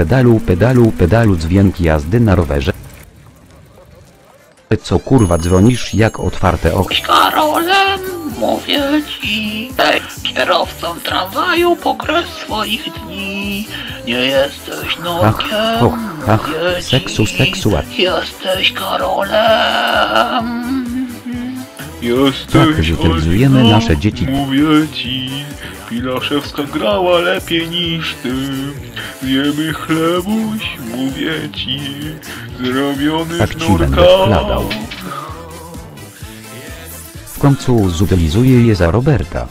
Pedalu, pedalu, pedalu dźwięk jazdy na rowerze. Co kurwa dzwonisz jak otwarte okno? Karolem, mówię ci, ej, kierowcą tramwaju po kres swoich dni. Nie jesteś nogiem, och, ach, seksu, ci, seksu, a- Jesteś Karolem. Tak, zutylizujemy nasze dzieci. Mówię ci, Pilaszewska grała lepiej niż ty. Zjemy chlebuś, mówię ci, zrobiony Tak ci będę wkładał. W końcu zutylizuję je za Roberta.